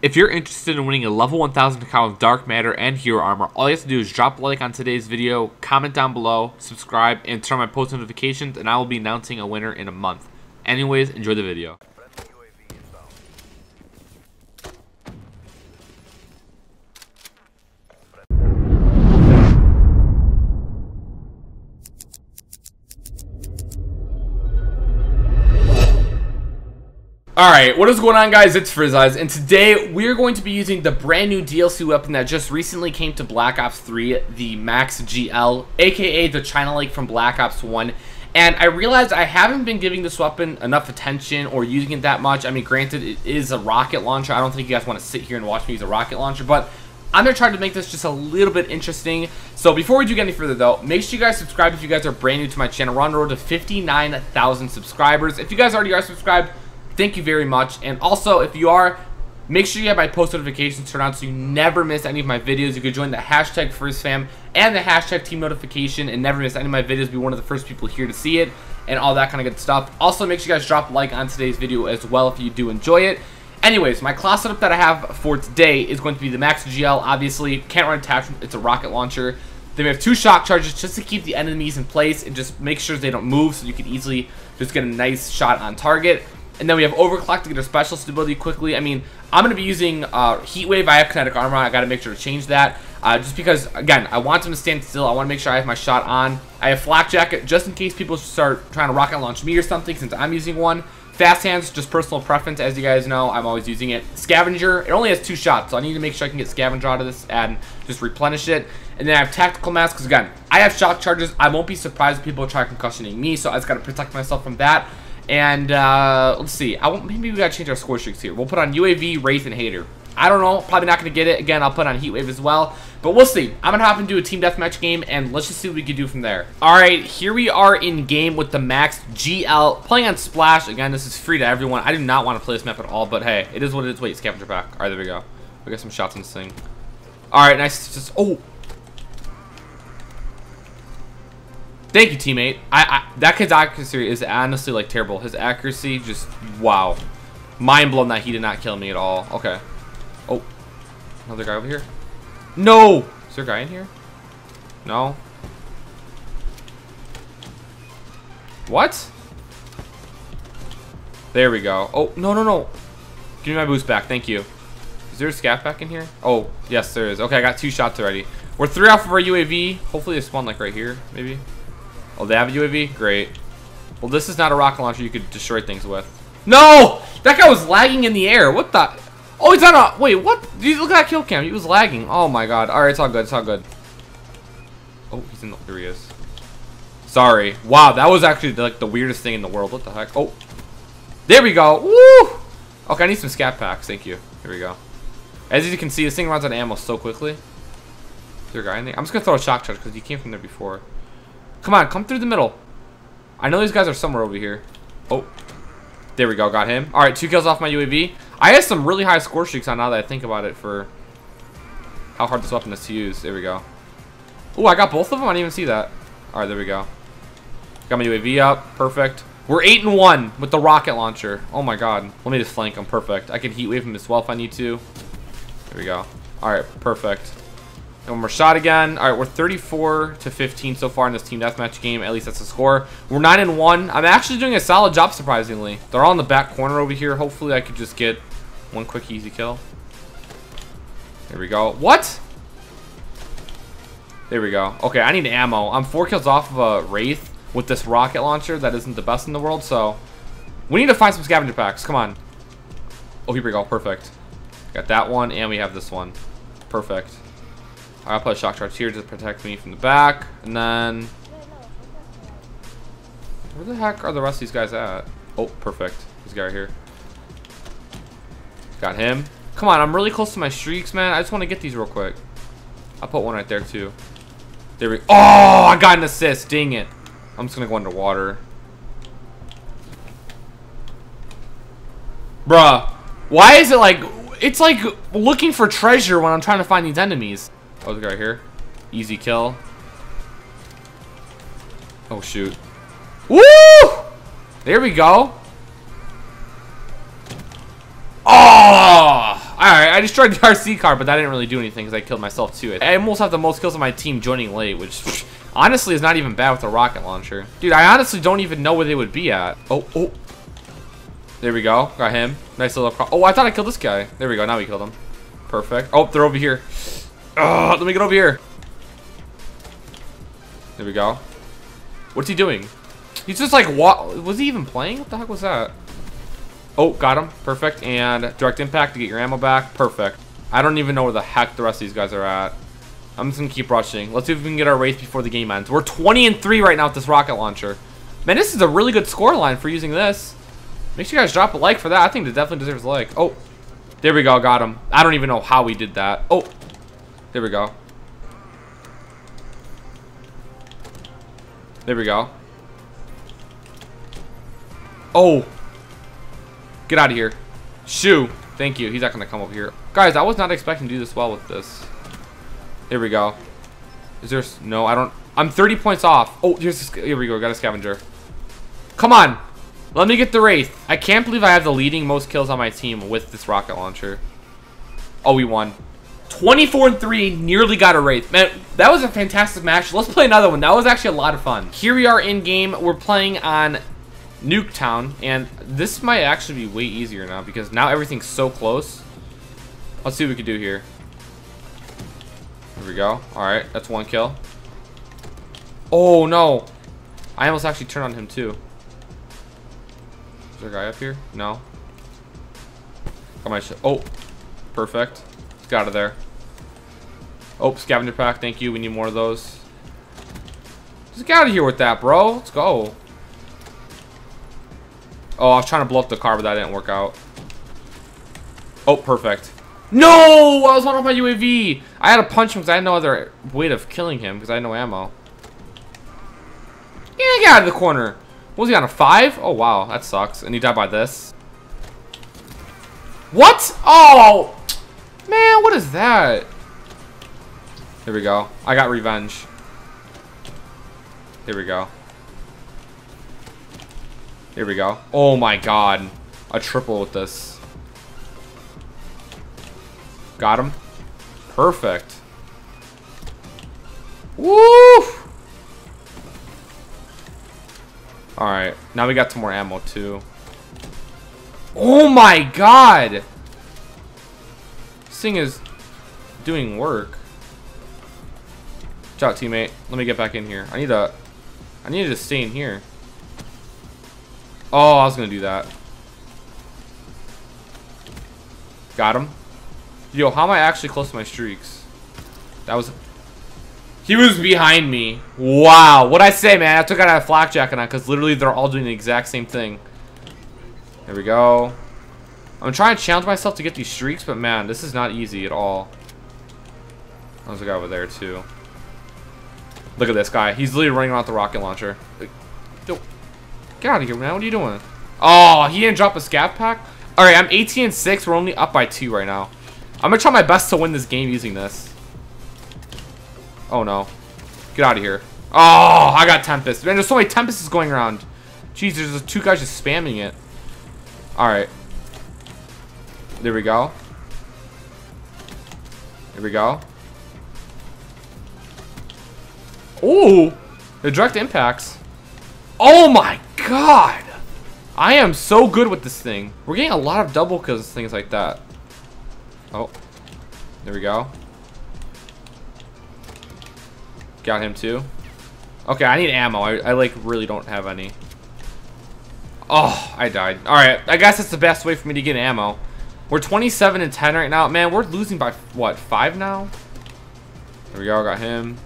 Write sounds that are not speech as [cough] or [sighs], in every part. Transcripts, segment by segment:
If you're interested in winning a level 1000 account with Dark Matter and Hero Armor, all you have to do is drop a like on today's video, comment down below, subscribe, and turn on my post notifications, and I will be announcing a winner in a month. Anyways, enjoy the video. Alright, what is going on guys? It's FrizzEyes, and today we're going to be using the brand new DLC weapon that just recently came to Black Ops 3, the Max GL, aka the China Lake from Black Ops 1. And I realized I haven't been giving this weapon enough attention or using it that much. I mean, granted, it is a rocket launcher. I don't think you guys want to sit here and watch me use a rocket launcher, but I'm going to try to make this just a little bit interesting. So before we do get any further though, make sure you guys subscribe if you guys are brand new to my channel. We're on the road to 59,000 subscribers. If you guys already are subscribed, thank you very much. And also, if you are, make sure you have my post notifications turned on so you never miss any of my videos. You could join the hashtag FrizzFam and the hashtag team notification and never miss any of my videos. Be one of the first people here to see it and all that kind of good stuff. Also, make sure you guys drop a like on today's video as well if you do enjoy it. Anyways, my class setup that I have for today is going to be the Max GL. Obviously, can't run attachment. It's a rocket launcher. Then we have two shock charges just to keep the enemies in place and just make sure they don't move so you can easily just get a nice shot on target. And then we have Overclock to get a specialist ability quickly. I mean, I'm going to be using uh, Heat Wave. I have Kinetic Armor. I got to make sure to change that. Uh, just because, again, I want him to stand still. I want to make sure I have my shot on. I have Flak Jacket just in case people start trying to rocket launch me or something since I'm using one. Fast Hands, just personal preference. As you guys know, I'm always using it. Scavenger, it only has two shots, so I need to make sure I can get Scavenger out of this and just replenish it. And then I have Tactical Mask, because again, I have shock charges. I won't be surprised if people try concussioning me, so I just got to protect myself from that. And uh, let's see. I maybe we gotta change our score streaks here. We'll put on UAV, Wraith, and HATR. I don't know. Probably not gonna get it. Again, I'll put on Heatwave as well. But we'll see. I'm gonna hop into a team deathmatch game, and let's just see what we can do from there. All right, here we are in game with the Max GL playing on Splash. Again, this is free to everyone. I do not want to play this map at all, but hey, it is what it is. Wait, scavenger pack. All right, there we go. We got some shots in this thing. All right, nice. Just oh. Thank you, teammate. I, I, that kid's accuracy is honestly like terrible. His accuracy just wow, mind blown that he did not kill me at all. Okay. Oh, another guy over here. No, is there a guy in here? No. What? There we go. Oh no no no! Give me my boost back. Thank you. Is there a scav pack in here? Oh yes, there is. Okay, I got two shots already. We're three off of our UAV. Hopefully they spawn like right here, maybe. Oh, they have a UAV? Great. Well, this is not a rocket launcher you could destroy things with. No! That guy was lagging in the air. What the? Oh, he's on a... Wait, what? Dude, look at that kill cam. He was lagging. Oh, my God. All right, it's all good. It's all good. Oh, he's in the... Here he is. Sorry. Wow, that was actually, like, the weirdest thing in the world. What the heck? Oh. There we go. Woo! Okay, I need some scav packs. Thank you. Here we go. As you can see, this thing runs out of ammo so quickly. Is there a guy in there? I'm just going to throw a shock charge because he came from there before. Come on, come through the middle. I know these guys are somewhere over here. Oh. There we go, got him. Alright, two kills off my UAV. I have some really high score streaks on now that I think about it for how hard this weapon is to use. There we go. Oh, I got both of them? I didn't even see that. Alright, there we go. Got my UAV up. Perfect. We're 8 and 1 with the rocket launcher. Oh my god. Let me just flank him. Perfect. I can heat wave him as well if I need to. There we go. Alright, perfect. One more shot again. All right, we're 34 to 15 so far in this team deathmatch game. At least that's the score. We're 9 and 1. I'm actually doing a solid job, surprisingly. They're all in the back corner over here. Hopefully, I could just get one quick, easy kill. There we go. What? There we go. Okay, I need ammo. I'm four kills off of a Wraith with this rocket launcher that isn't the best in the world, so we need to find some scavenger packs. Come on. Oh, here we go. Perfect. Got that one, and we have this one. Perfect. I'll put a shock charge here to protect me from the back. And then... Where the heck are the rest of these guys at? Oh, perfect. This guy right here. Got him. Come on, I'm really close to my streaks, man. I just want to get these real quick. I'll put one right there, too. There we go. Oh, I got an assist. Dang it. I'm just going to go underwater. Bruh. Why is it like... It's like looking for treasure when I'm trying to find these enemies. Oh, the guy here. Easy kill. Oh, shoot. Woo! There we go. Oh! Alright, I destroyed the [laughs] RC car, but that didn't really do anything because I killed myself too. I almost have the most kills on my team joining late, which [laughs] honestly is not even bad with a rocket launcher. Dude, I honestly don't even know where they would be at. Oh, oh. There we go. Got him. Nice little... Oh, I thought I killed this guy. There we go. Now we killed him. Perfect. Oh, they're over here. Oh, let me get over here. There we go. What's he doing? He's just like, what? Was he even playing? What the heck was that? Oh, got him. Perfect. And direct impact to get your ammo back. Perfect. I don't even know where the heck the rest of these guys are at. I'm just going to keep rushing. Let's see if we can get our Wraith before the game ends. We're 20 and 3 right now with this rocket launcher. Man, this is a really good score line for using this. Make sure you guys drop a like for that. I think it definitely deserves a like. Oh, there we go. Got him. I don't even know how we did that. Oh, there we go. There we go. Oh. Get out of here. Shoo. Thank you. He's not going to come over here. Guys, I was not expecting to do this well with this. Here we go. Is there... No, I don't... I'm 30 points off. Oh, here's... Here we go. Got a scavenger. Come on. Let me get the Wraith. I can't believe I have the leading most kills on my team with this rocket launcher. Oh, we won. 24 and 3, nearly got a Wraith. Man, that was a fantastic match. Let's play another one. That was actually a lot of fun. Here we are in game. We're playing on Nuketown, and this might actually be way easier now because now everything's so close. Let's see what we can do here. Here we go. Alright, that's one kill. Oh, no. I almost actually turned on him, too. Is there a guy up here? No. Got my Oh, perfect. Get out of there. Oh, scavenger pack. Thank you. We need more of those. Just get out of here with that, bro. Let's go. Oh, I was trying to blow up the car, but that didn't work out. Oh, perfect. No! I was on my UAV. I had to punch him because I had no other way of killing him because I had no ammo. Yeah, get out of the corner. What was he on a five? Oh, wow. That sucks. And he died by this. What? Oh! Man, what is that? Here we go. I got revenge. Here we go. Here we go. Oh my god. A triple with this. Got him. Perfect. Woo! Alright, now we got some more ammo too. Oh my god! This thing is doing work. Watch out, teammate. Let me get back in here. I need to... I need to just stay in here. Oh, I was gonna do that. Got him. Yo, how am I actually close to my streaks? That was he was behind me. Wow. What I say, man? I took out a flak jacket on because literally they're all doing the exact same thing. There we go. I'm trying to challenge myself to get these streaks, but man, this is not easy at all. There's a guy over there, too. Look at this guy. He's literally running around with the rocket launcher. Get out of here, man. What are you doing? Oh, he didn't drop a scav pack? Alright, I'm 18 and 6. We're only up by 2 right now. I'm going to try my best to win this game using this. Oh no. Get out of here. Oh, I got Tempest. Man, there's so many Tempests going around. Jeez, there's two guys just spamming it. Alright. There we go. There we go. Ooh! The direct impacts. Oh my god! I am so good with this thing. We're getting a lot of double kills things like that. Oh. There we go. Got him too. Okay, I need ammo. I, I like really don't have any. Oh, I died. Alright, I guess that's the best way for me to get ammo. We're 27 and 10 right now. Man, we're losing by, what, 5 now? There we go, got him.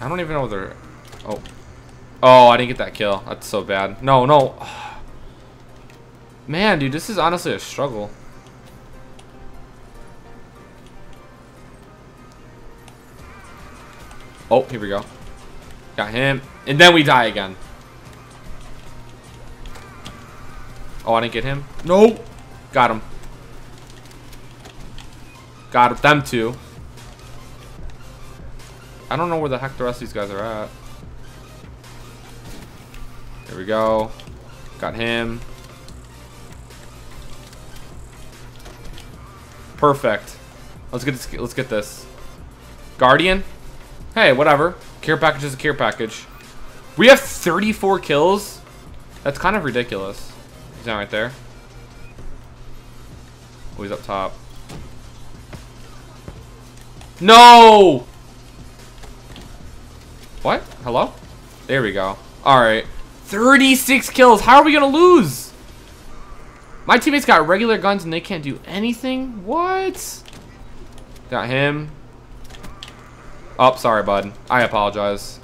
I don't even know whether... Oh. Oh, I didn't get that kill. That's so bad. No, no. [sighs] Man, dude, this is honestly a struggle. Oh, here we go. Got him. And then we die again. Oh, I didn't get him? No. Got him. Got them too. I don't know where the heck the rest of these guys are at. There we go. Got him. Perfect. Let's get this. Let's get this. Guardian. Hey, whatever. Care package is a care package. We have 34 kills. That's kind of ridiculous. Not right there. Oh, he's up top. No! What? Hello? There we go. Alright. 36 kills. How are we going to lose? My teammates got regular guns and they can't do anything? What? Got him. Oh, sorry, bud. I apologize.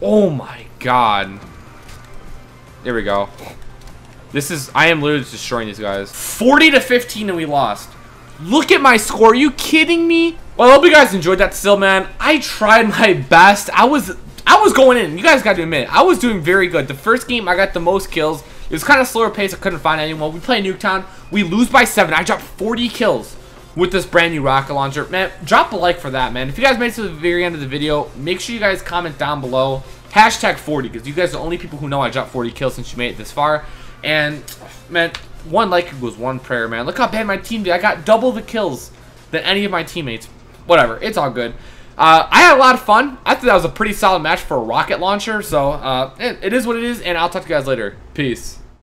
Oh my god. There we go. This is, I am literally destroying these guys. 40 to 15 and we lost. Look at my score. Are you kidding me? Well, I hope you guys enjoyed that still, man. I tried [laughs] my best. I was, I was going in. You guys got to admit, I was doing very good. The first game, I got the most kills. It was kind of slower pace. I couldn't find anyone. We play Nuketown. We lose by seven. I dropped 40 kills with this brand new rocket launcher. Man, drop a like for that, man. If you guys made it to the very end of the video, make sure you guys comment down below. Hashtag 40, because you guys are the only people who know I dropped 40 kills since you made it this far. And, man, one like goes one prayer, man. Look how bad my team did. I got double the kills than any of my teammates. Whatever, it's all good. Uh, I had a lot of fun. I thought that was a pretty solid match for a rocket launcher. So, uh, it, it is what it is, and I'll talk to you guys later. Peace.